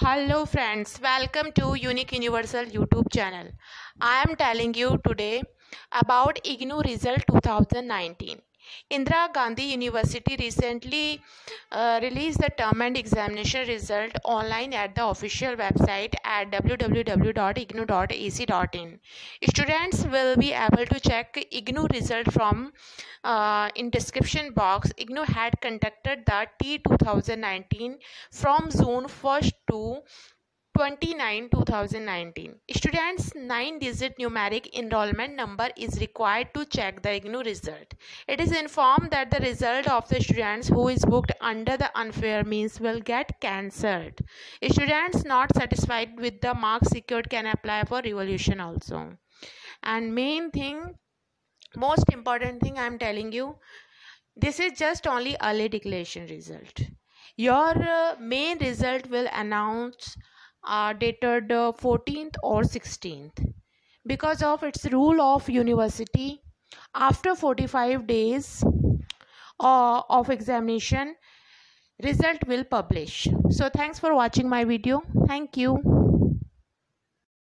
Hello friends, welcome to Unique Universal YouTube channel. I am telling you today about IGNOU result 2019. Indira Gandhi University recently uh, released the term end examination result online at the official website at www.ignou.ac.in. Students will be able to check IGNOU result from uh, in description box. IGNOU had conducted the TEE 2019 from June 1st to 29 2019 students 9 digit numeric enrollment number is required to check the IGNOU result. It is informed that the result of the students who is booked under the unfair means will get cancelled. Students not satisfied with the marks secured can apply for revolution also. And main thing most important thing i am telling you this is just only early declaration result. Your uh, main result will announce are dated 14th or 16th because of its rule of university after 45 days uh, of examination result will publish. So thanks for watching my video. Thank you